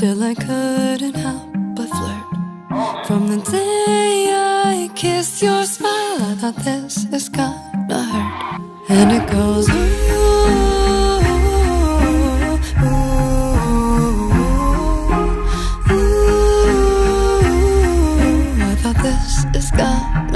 Still, I couldn't help but flirt. From the day I kissed your smile, I thought this is gonna hurt. And it goes, ooh. ooh, ooh, ooh, ooh. I thought This is God.